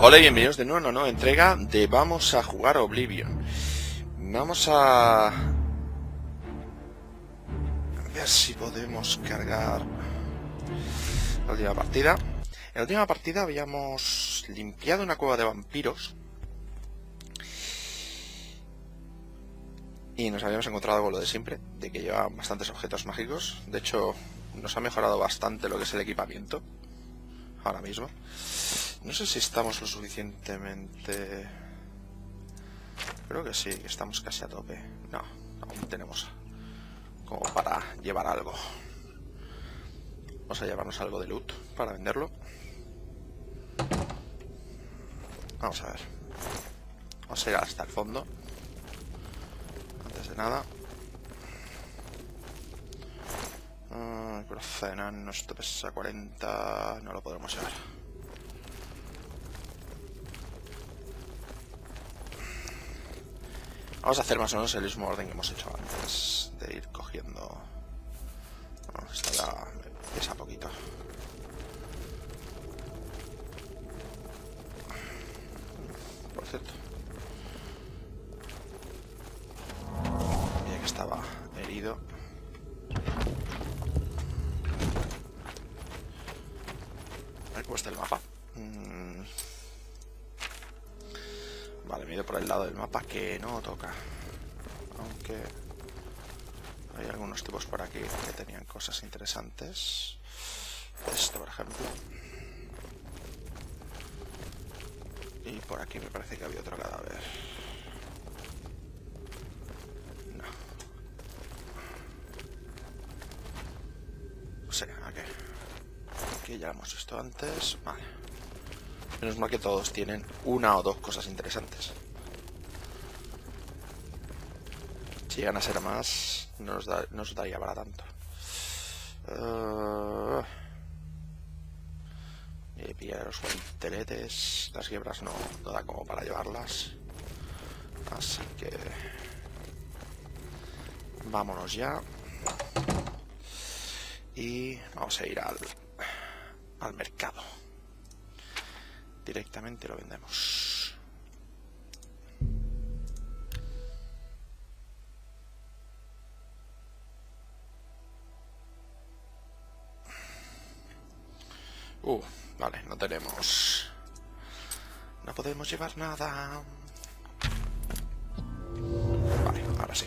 Hola y bienvenidos de nuevo a una nueva entrega de Vamos a jugar Oblivion. Vamos a... a ver si podemos cargar la última partida. En la última partida habíamos limpiado una cueva de vampiros. Y nos habíamos encontrado con lo de siempre, de que llevaban bastantes objetos mágicos. De hecho, nos ha mejorado bastante lo que es el equipamiento. Ahora mismo. No sé si estamos lo suficientemente... Creo que sí, que estamos casi a tope. No, aún tenemos como para llevar algo. Vamos a llevarnos algo de loot para venderlo. Vamos a ver. Vamos a ir hasta el fondo. Antes de nada. Uh, no esto pesa 40. No lo podremos llevar. Vamos a hacer más o menos el mismo orden que hemos hecho antes de ir cogiendo... Bueno, esto ya pesa poquito. Por cierto. Mira que estaba herido. Lado del mapa que no toca. Aunque hay algunos tipos por aquí que tenían cosas interesantes. Esto, por ejemplo. Y por aquí me parece que había otro cadáver. No. No sé, aquí. Aquí ya hemos visto antes. Vale. Menos mal que todos tienen una o dos cosas interesantes. Llegan a ser más, no nos, da, no daría para tanto. Uh, pillar los guanteletes. Las quiebras no, no da como para llevarlas. Así que... Vámonos ya. Y vamos a ir al, al mercado. Directamente lo vendemos. Uh, vale, no tenemos... No podemos llevar nada. Vale, ahora sí.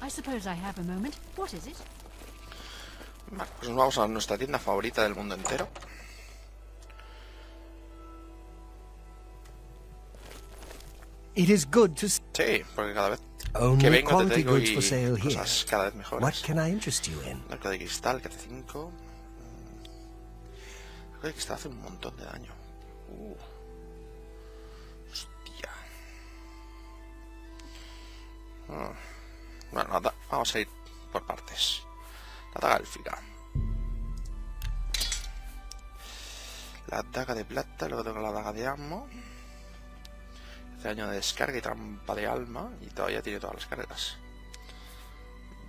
I suppose I have a moment. What is it? Vale, pues nos vamos a nuestra tienda favorita del mundo entero. It is good to Sí, porque cada vez Only que vengo te quality traigo goods y for sale here. cosas cada vez mejores. What can I interest you in? Arco de cristal, que hace 5. Arco de cristal hace un montón de daño. Uh. Hostia. Ah. Bueno, vamos a ir por partes. La daga élfica. La daga de plata, luego tengo la daga de ammo. Hace daño de descarga y trampa de alma. Y todavía tiene todas las cargas.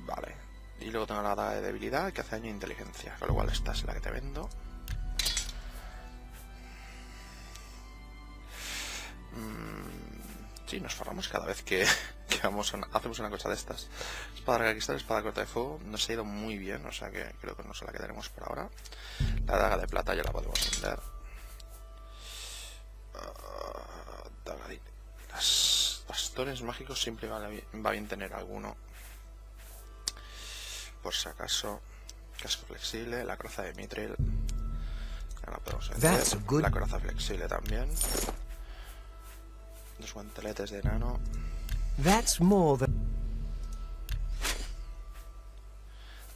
Vale. Y luego tengo la daga de debilidad que hace daño de inteligencia. Con lo cual esta es la que te vendo. Mm, sí, nos forramos cada vez que, hacemos una cosa de estas. Espada de cristal, espada corta de fuego. Nos ha ido muy bien, o sea que creo que no es la que tenemos por ahora. La daga de plata ya la podemos vender. Ah, daga de las bastones mágicos siempre va bien, va bien tener alguno. Por si acaso. Casco flexible, la coraza de Mitril. Ahora podemos vender. That's a good- La coraza flexible también. Dos guanteletes de nano. That's more than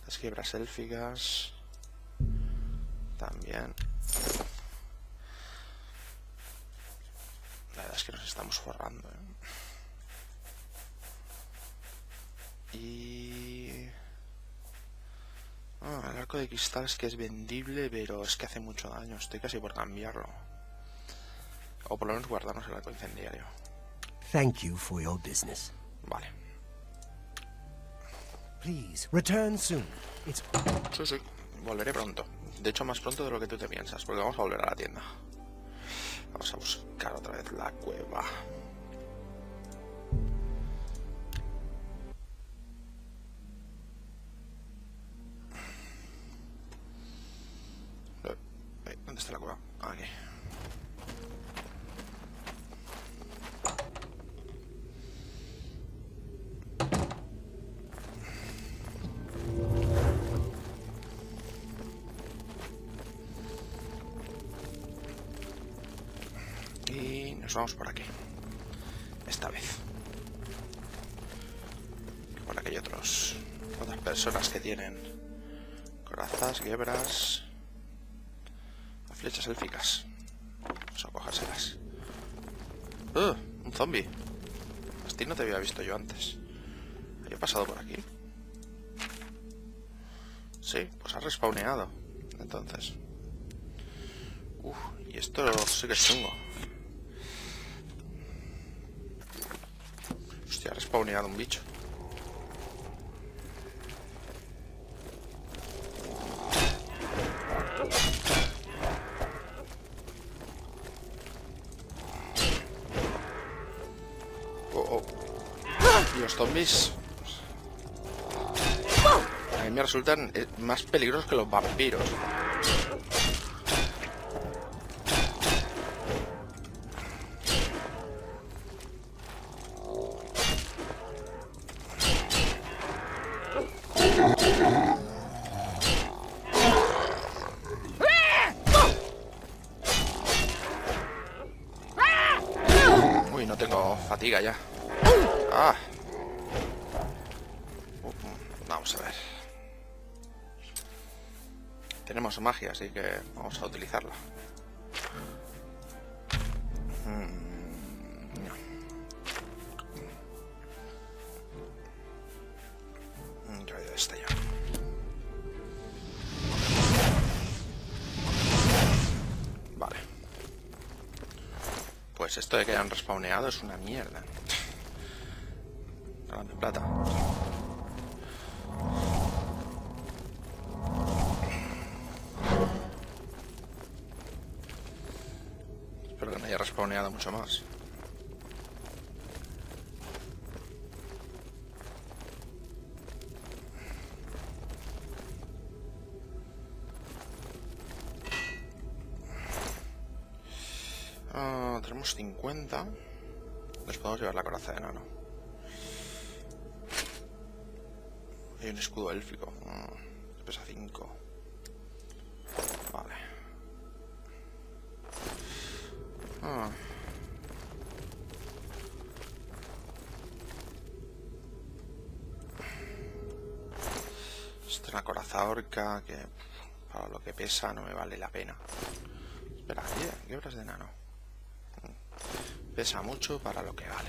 Las quiebras élficas. También. La verdad es que nos estamos forrando. ¿eh? Y... Ah, el arco de cristal es que es vendible, pero es que hace mucho daño. Estoy casi por cambiarlo. O por lo menos guardarnos el arco incendiario. thank you for your business. Vale. Please return soon. It's Sí, sí. volveré pronto. De hecho, más pronto de lo que tú te piensas, porque vamos a volver a la tienda. Vamos a buscar otra vez la cueva. Eh, eh, ¿Dónde está la cueva? Aquí. Nos vamos por aquí. Esta vez. Por aquí hay otros, otras personas que tienen corazas, guebras, flechas élficas. Vamos a cogérselas. ¡Uh! Un zombie. Ti no te había visto yo antes. ¿Había pasado por aquí? Sí, pues ha respawneado. Entonces. Uf, y esto sí que es chungo. Hostia, ha respawneado un bicho. Oh, oh. Y los zombies... A mí me resultan eh, más peligrosos que los vampiros. No tengo fatiga ya. Ah. Vamos a ver. Tenemos magia, así que vamos a utilizarla. Hayan respawneado es una mierda. Dame plata. Espero que no haya respawneado mucho más. La coraza de enano. Hay un escudo élfico. mm, pesa 5. Vale. Ah. Esta es una coraza orca que para lo que pesa no me vale la pena. Espera, ¿qué, qué obras de enano? Pesa mucho para lo que vale.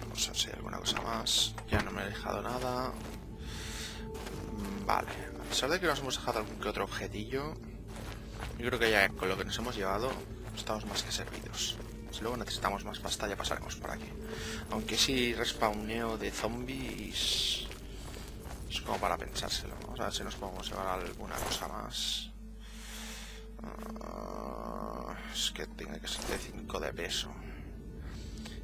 Vamos a ver si hay alguna cosa más. Ya no me he dejado nada. Mm, Vale. A pesar de que nos hemos dejado algún que otro objetillo, yo creo que ya con lo que nos hemos llevado estamos más que servidos. Si luego necesitamos más pasta ya pasaremos por aquí. Aunque si respawneo de zombies es como para pensárselo. Vamos a ver si nos podemos llevar alguna cosa más. Ah, es que tiene que ser de 5 de peso.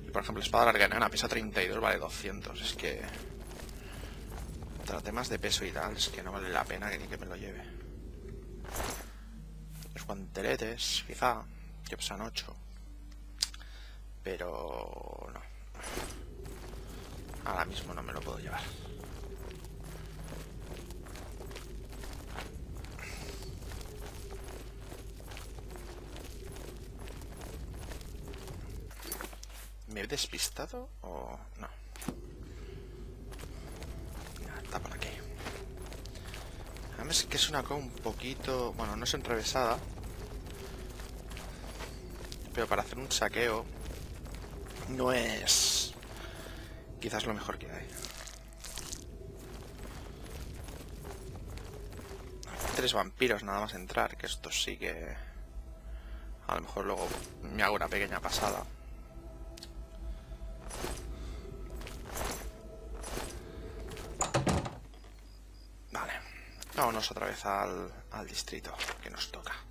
Y por ejemplo, espada larga enana pesa 32, vale 200. Es que... Para temas de peso y tal, es que no vale la pena que ni que me lo lleve. Los guanteletes, quizá, que pesan 8. Pero... no. Ahora mismo no me lo puedo llevar. ¿Me he despistado o no? Está por aquí. Además que es una cosa un poquito... Bueno, no es enrevesada. Pero para hacer un saqueo no es quizás lo mejor que hay. Tres vampiros nada más entrar, que esto sí que A lo mejor luego me hago una pequeña pasada. Vale. Vámonos otra vez al, al distrito que nos toca.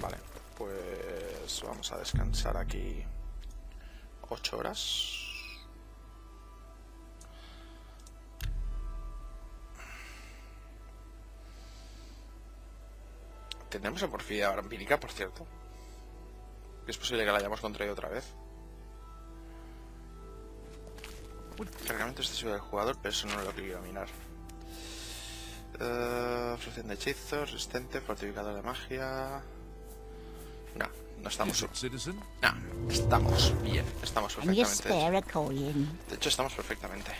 Vale, pues vamos a descansar aquí 8 horas. ¿Tendremos a porfía vampírica, por cierto? Es posible que la hayamos contraído otra vez. Cargamento excesivo del jugador, pero eso no lo a mirar. Uh, de hechizos, resistente, fortificador de magia. No, no estamos. No, estamos bien, estamos perfectamente. De hecho, estamos perfectamente.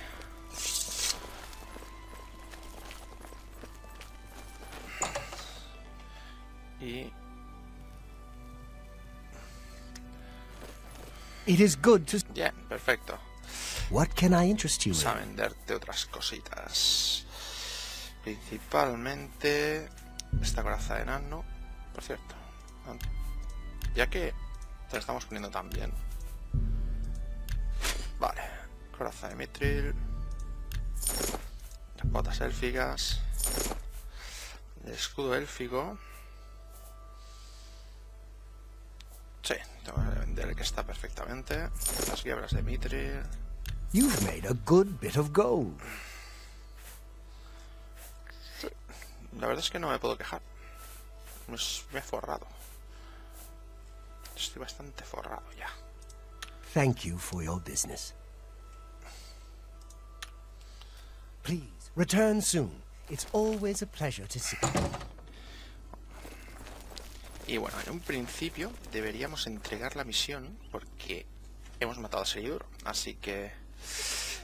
Y It is good to... bien, perfecto. What can I interest you Vamos a in? venderte otras cositas. Principalmente esta coraza de enano. Por cierto, ya que te la estamos poniendo tan bien. Vale, coraza de mitril. Las botas élficas. El escudo élfico. Sí, tengo que vender el que está perfectamente. Las quiebras de mitril. You've made a good bit of gold. La verdad es que no me puedo quejar. Me he forrado. Estoy bastante forrado ya. Thank you for your business. Please, return soon. It's always a pleasure to see Y bueno, en un principio deberíamos entregar la misión porque hemos matado al seguidor. Así que...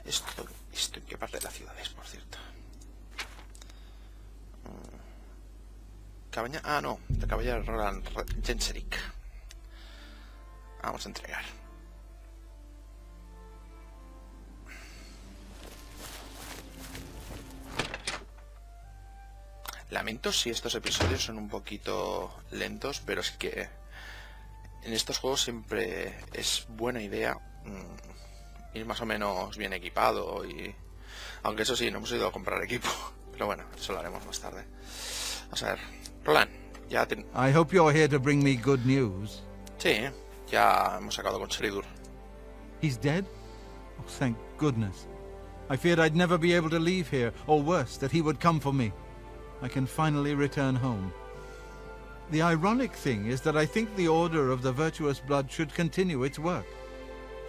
Esto, esto en qué parte de la ciudad es, por cierto. Ah, no. La cabaña Roland Genseric. Vamos a entregar. Lamento si estos episodios son un poquito lentos, pero es que en estos juegos siempre es buena idea mm, ir más o menos bien equipado y aunque eso sí, no hemos ido a comprar equipo, pero bueno, eso lo haremos más tarde. Vamos a ver, Roland, ya ten- I hope you're here to bring me good news. sí, ya hemos acabado con. He's dead? Oh, thank goodness. I feared I'd never be able to leave here, or worse, that he would come for me. I can finally return home. The ironic thing is that I think the Order of the Virtuous Blood should continue its work.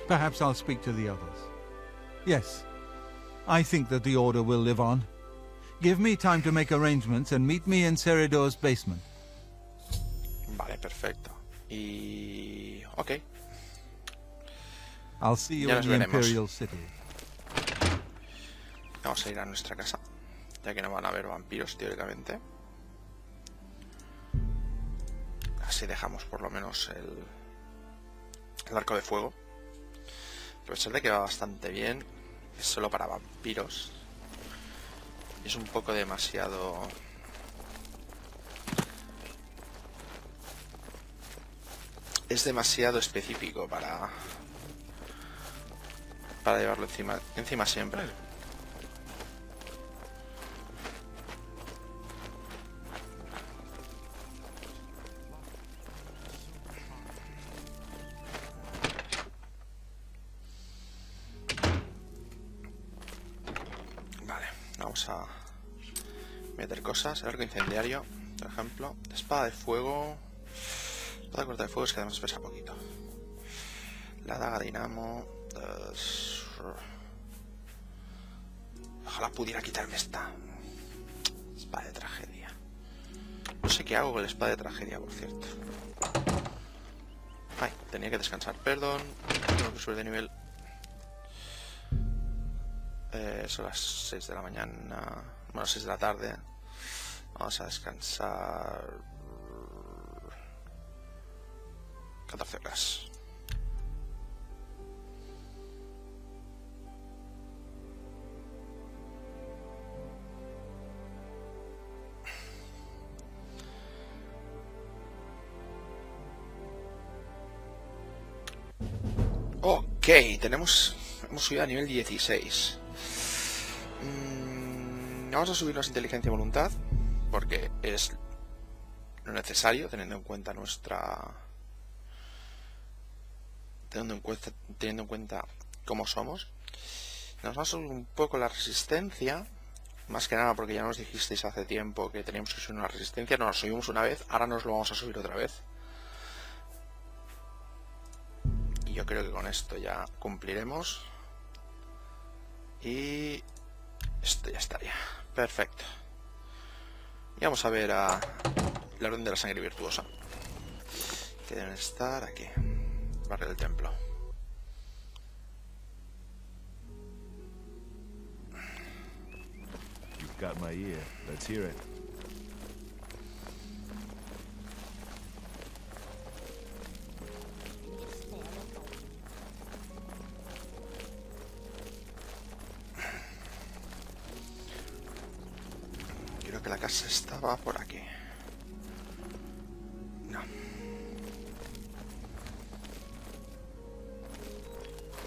Perhaps I'll speak to the others. Yes, I think that the Order will live on. Give me time to make arrangements and meet me in Seridor's basement. Vale, perfecto. Y... ok, I'll see you Ya in the. Imperial City. vamos a ir a nuestra casa, ya que no van a haber vampiros teóricamente. Así dejamos por lo menos el, el arco de fuego. A pesar de que va bastante bien, es solo para vampiros. Es un poco demasiado... Es demasiado específico para... Para llevarlo encima, encima siempre. Meter cosas. El arco incendiario, por ejemplo. Espada de fuego. Espada corta de fuego es que además pesa poquito. La daga dinamo. Ojalá pudiera quitarme esta. Espada de tragedia. No sé qué hago con la espada de tragedia, por cierto. Ay, tenía que descansar. Perdón. Tengo que subir de nivel. Eh, son las 6 de la mañana. Bueno, 6 de la tarde. Vamos a descansar. 14 horas. Ok, tenemos... Hemos subido a nivel 16. Vamos a subirnos inteligencia y voluntad, porque es lo necesario, teniendo en cuenta nuestra... Teniendo en cuenta, teniendo en cuenta cómo somos. Nos vamos a subir un poco la resistencia, más que nada porque ya nos dijisteis hace tiempo que teníamos que subir una resistencia, nos subimos una vez, ahora nos lo vamos a subir otra vez. Y yo creo que con esto ya cumpliremos. Y esto ya estaría. Perfecto. Y vamos a ver a la orden de la sangre virtuosa. Que deben estar aquí. Barrio del templo. You've got my ear. Let's hear it. Estaba por aquí. No.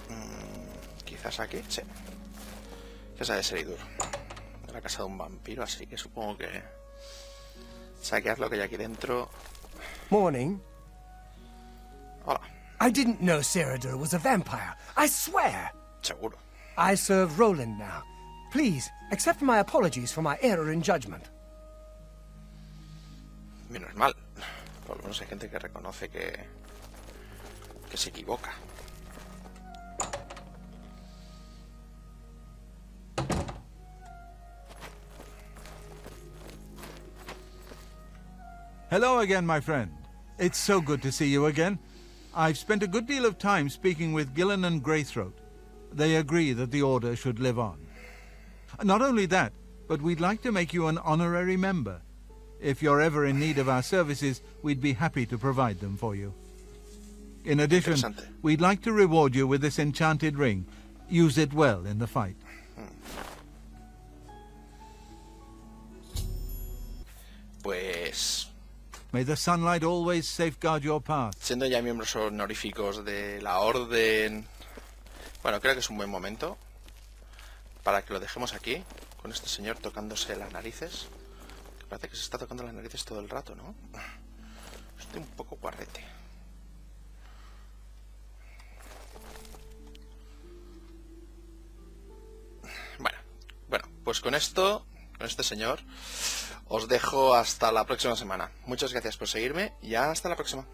Mm, Quizás aquí, sí. Esa de Seridur. De la casa de un vampiro, así que supongo que... Saquear lo que hay aquí dentro. Morning. Hola, I didn't know Ceradur was a vampire. I swear. seguro. I serve Roland now. Please, accept my apologies for my error in judgment. Menos mal. Por lo menos hay gente que reconoce que... que se equivoca. Hello again, my friend. It's so good to see you again. I've spent a good deal of time speaking with Gillen and Greythroat. They agree that the Order should live on. Not only that, but we'd like to make you an honorary member. If you're ever in need of our services, we'd be happy to provide them for you. In addition, we'd like to reward you with this enchanted ring. Use it well in the fight. Pues... May the sunlight always safeguard your path. Siendo ya miembros honoríficos de la orden... Bueno, creo que es un buen momento para que lo dejemos aquí, con este señor tocándose las narices. Parece que se está tocando las narices todo el rato, ¿no? Estoy un poco cuarrete. Bueno, bueno, pues con esto, con este señor, os dejo hasta la próxima semana. Muchas gracias por seguirme y hasta la próxima.